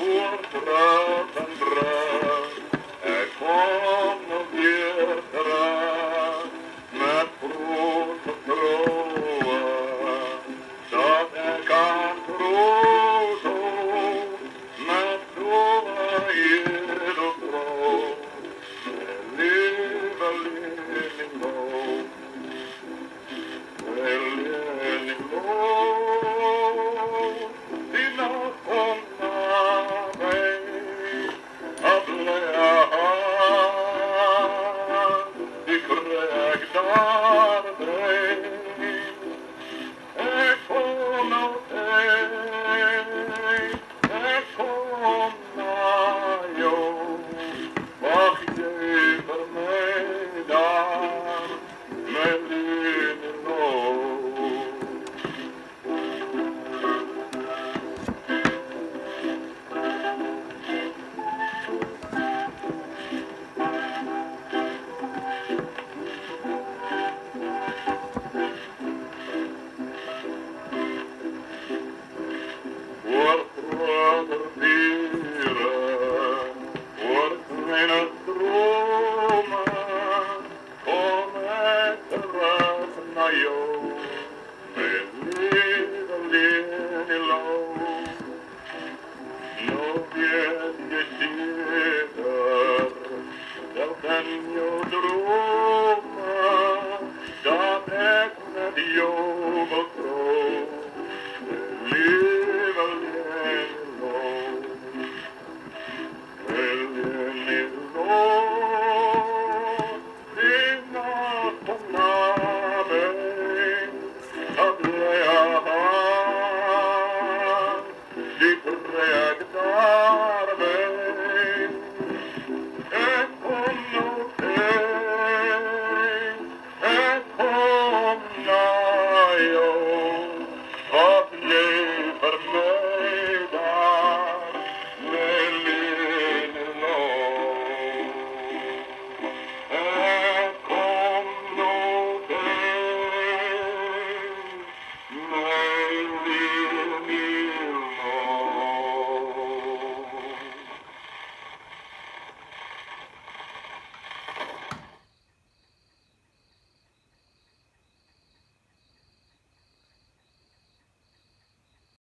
Urra, kleina stroma, kom